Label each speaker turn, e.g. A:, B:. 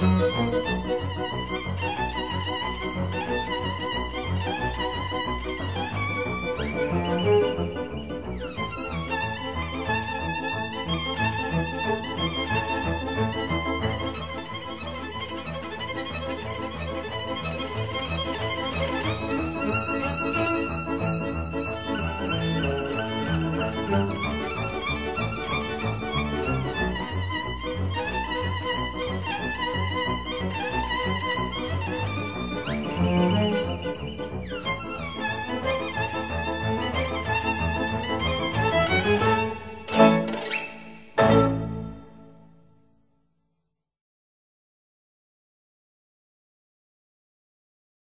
A: す